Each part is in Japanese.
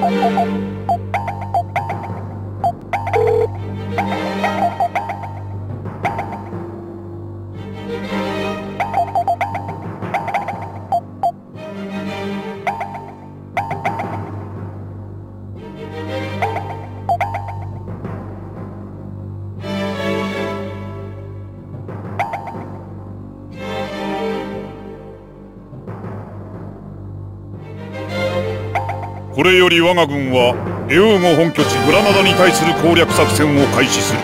これより我が軍はエオーゴ本拠地グラナダに対する攻略作戦を開始する。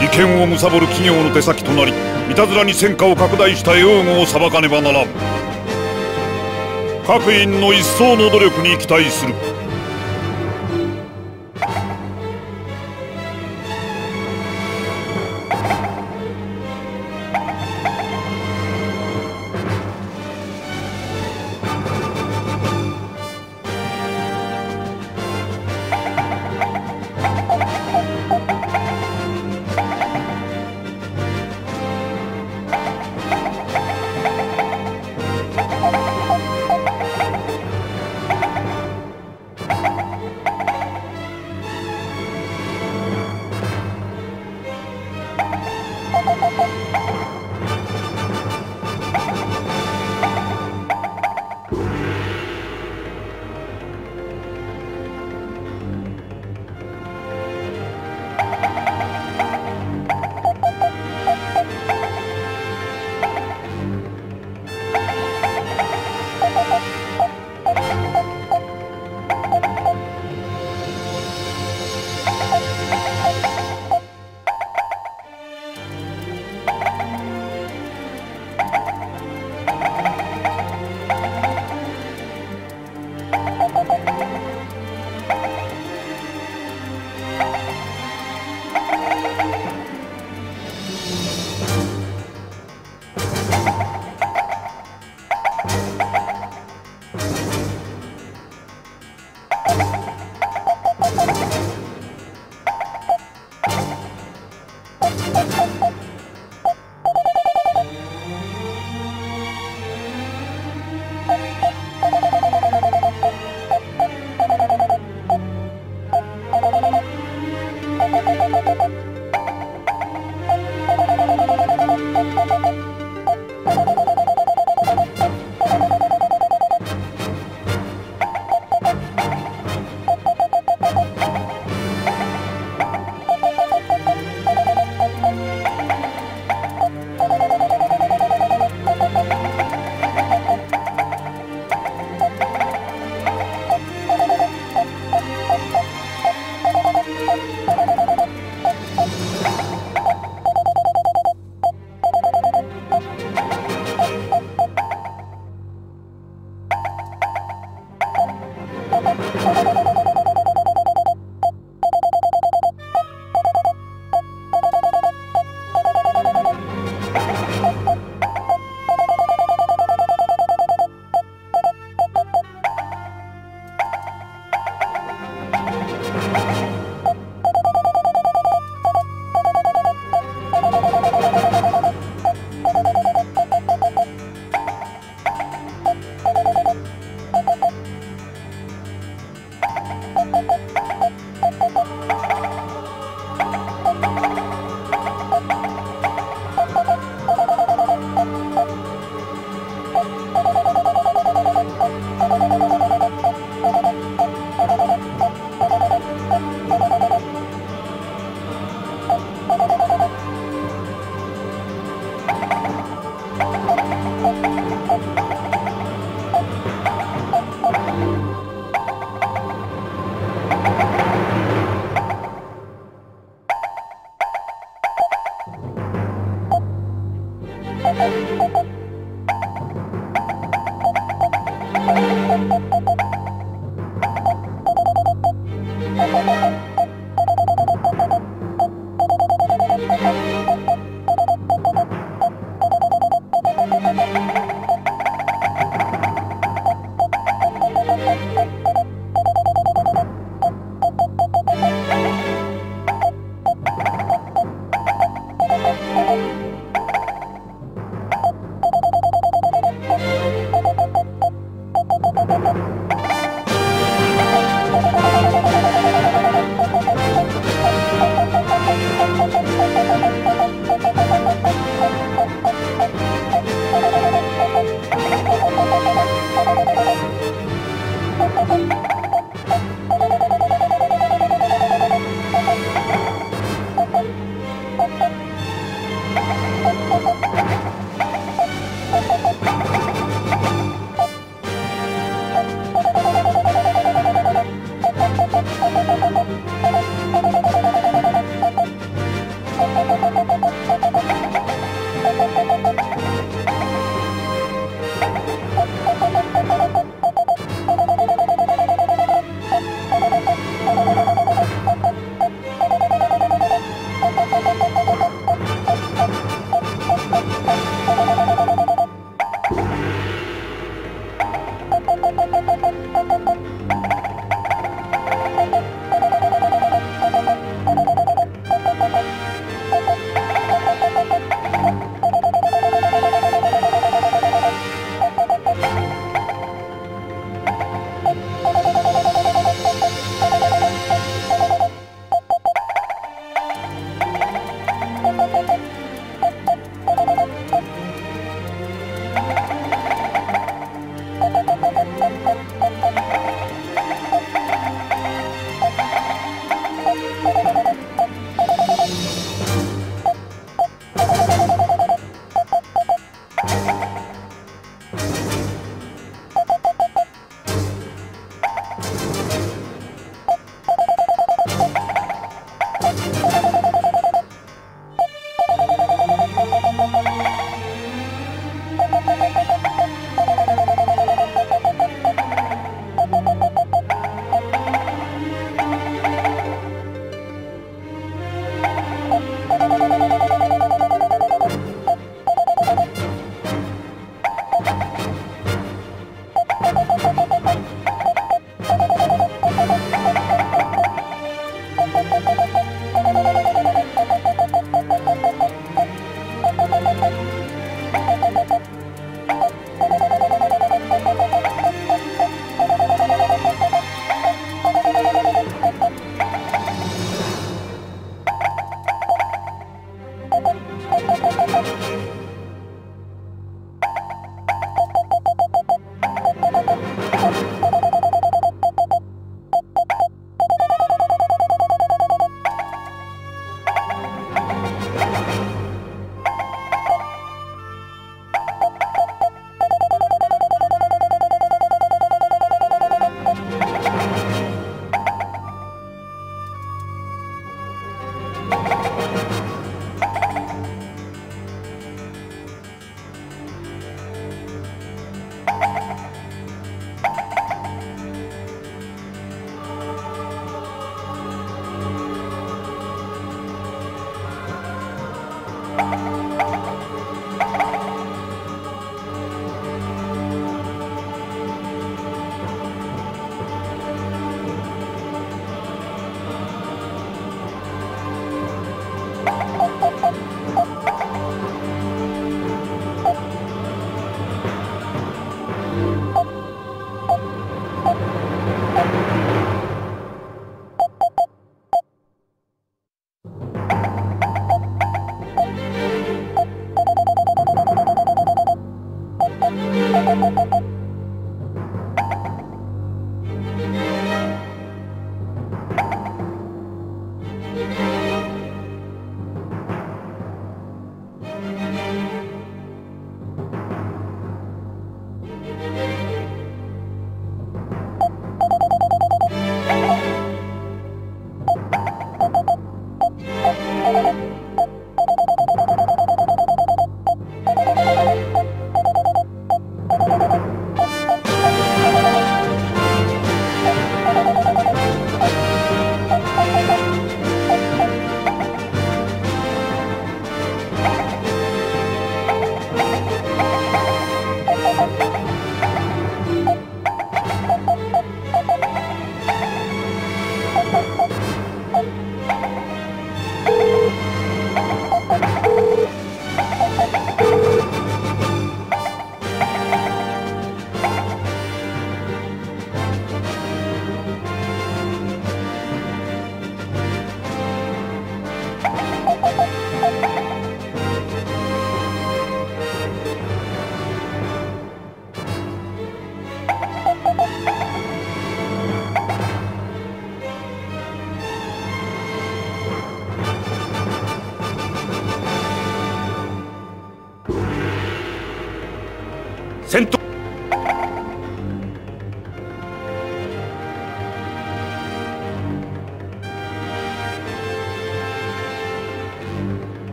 利権を貪る企業の手先となりいたずらに戦果を拡大したエオーゴを裁かねばならん。各員の一層の努力に期待する。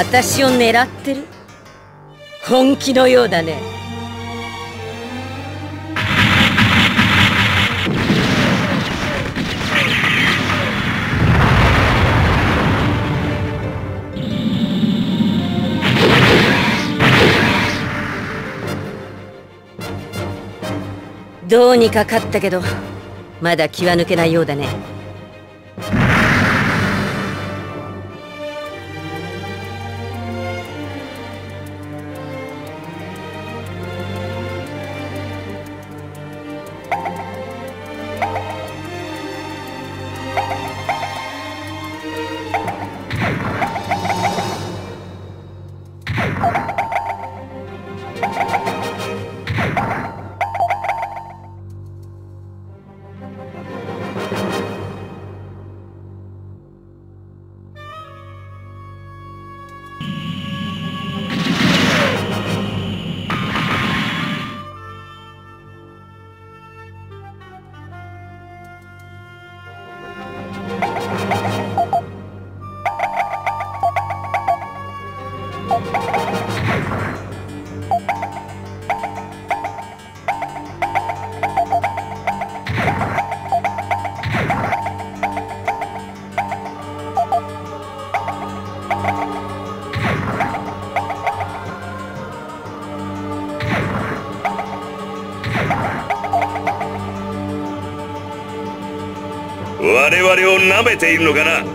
私を狙ってる？本気のようだね。どうにか勝ったけどまだ気は抜けないようだね。を舐めているのかな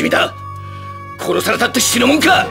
俺は不死身だ。殺されたって死ぬもんか。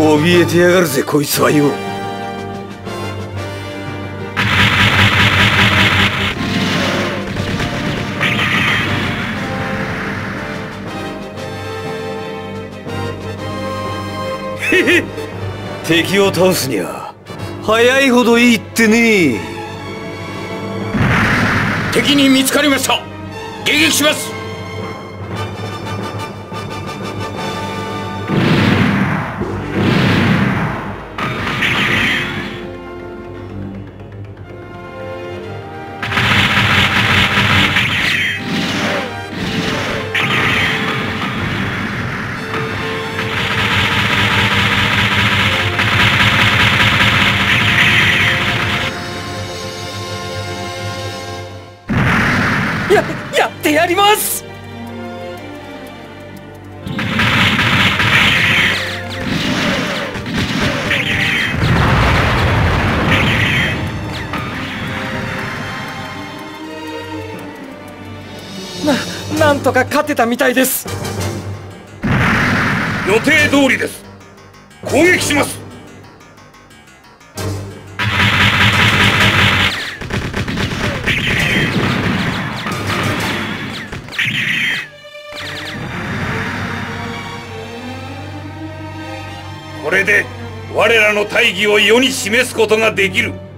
怯えてやがるぜこいつはよ。敵を倒すには早いほどいいってね。敵に見つかりました。迎撃します。なんとか勝てたみたいです。予定通りです。攻撃します。これで我らの大義を世に示すことができる。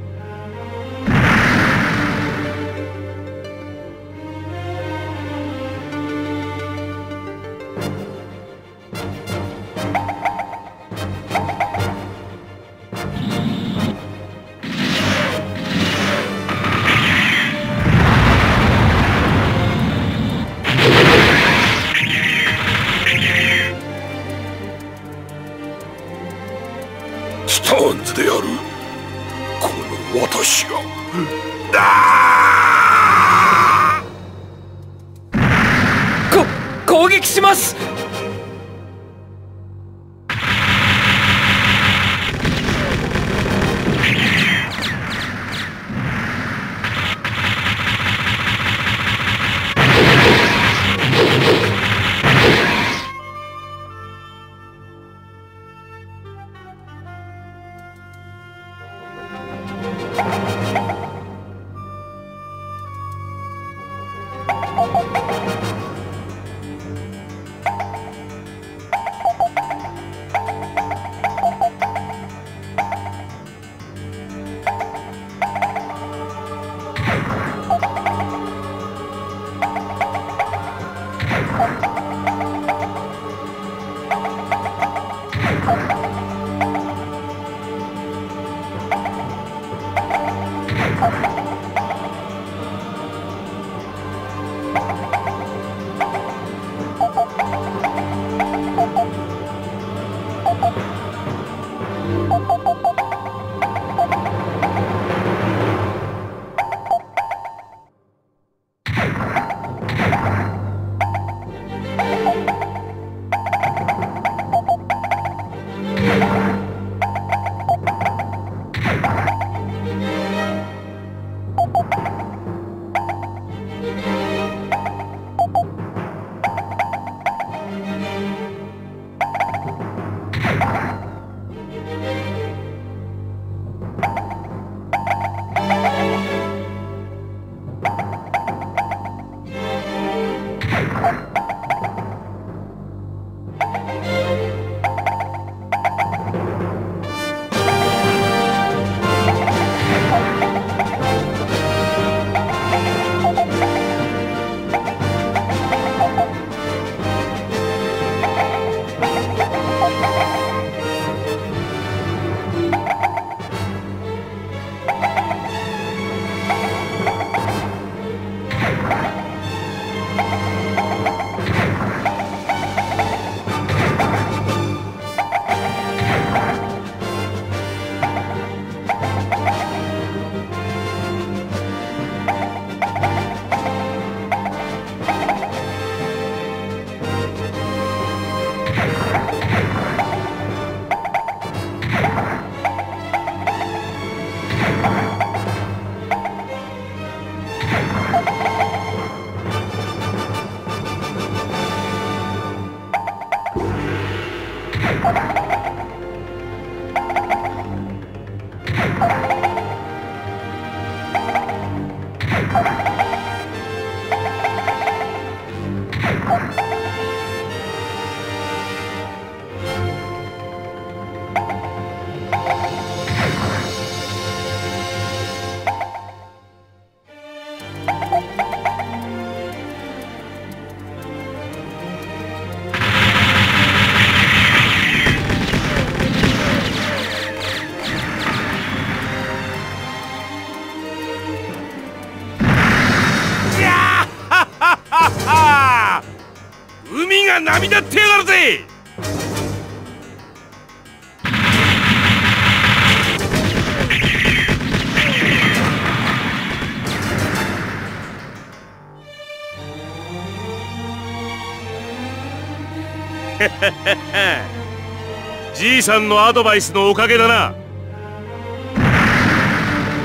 じいさんのアドバイスのおかげだな。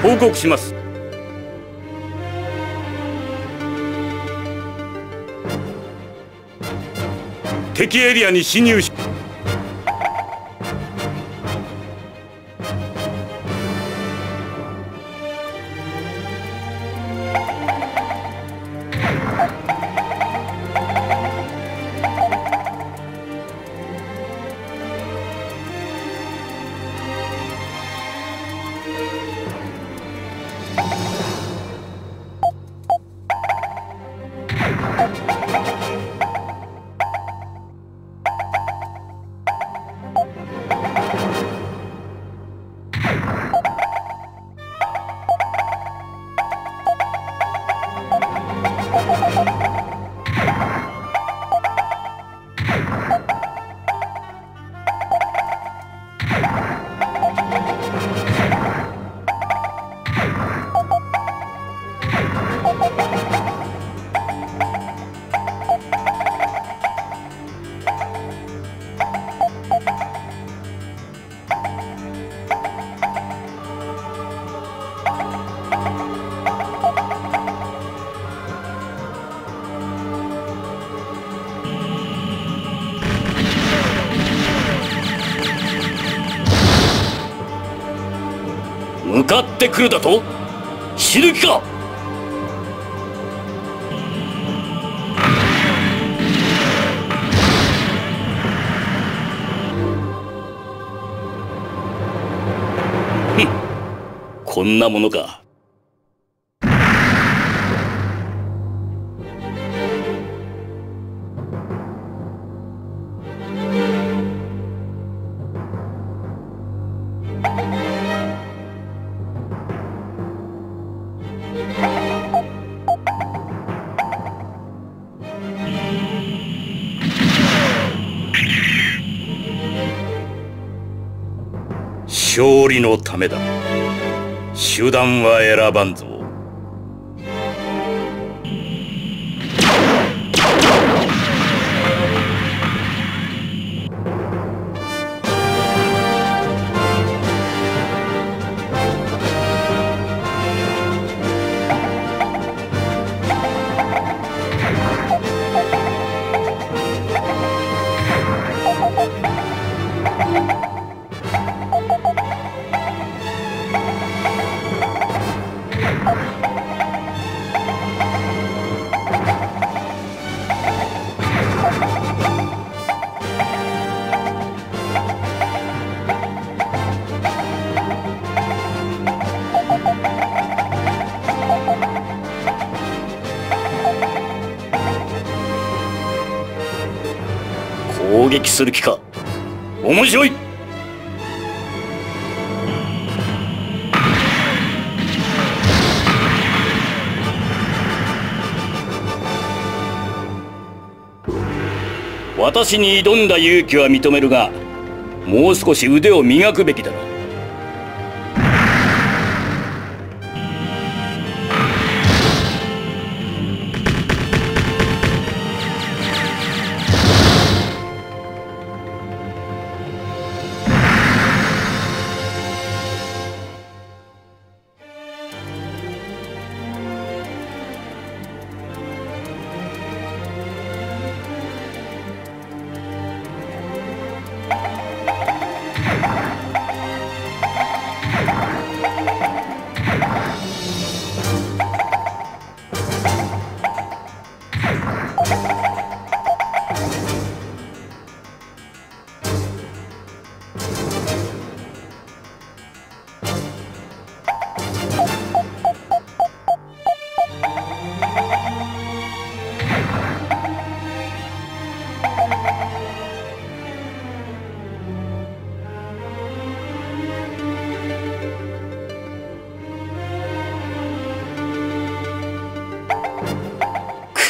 報告します。敵エリアに侵入してくるだと？死ぬ気か？こんなものか勝利のためだ。手段は選ばんぞ。する気か？面白い！私に挑んだ勇気は認めるがもう少し腕を磨くべきだ。な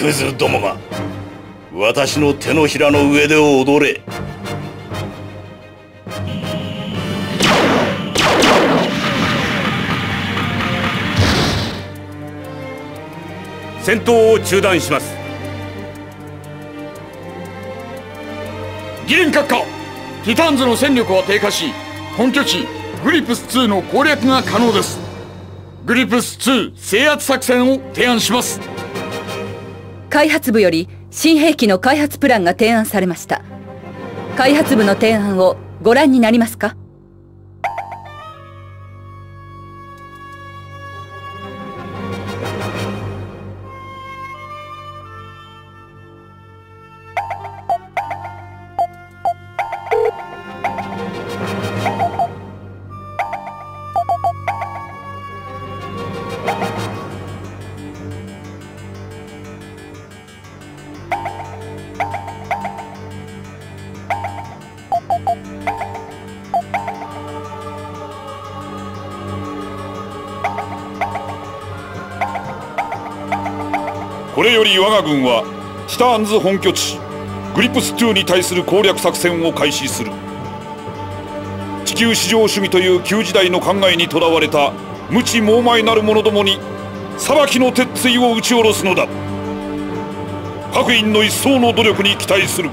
クズどもが私の手のひらの上で踊れ。戦闘を中断します。ギリン閣下ティターンズの戦力は低下し本拠地グリプス2の攻略が可能です。グリプス2制圧作戦を提案します。開発部より新兵器の開発プランが提案されました。開発部の提案をご覧になりますか？これより我が軍はスターンズ本拠地グリプス2に対する攻略作戦を開始する。地球至上主義という旧時代の考えにとらわれた無知猛昧なる者どもに裁きの鉄槌を打ち下ろすのだ。各員の一層の努力に期待する。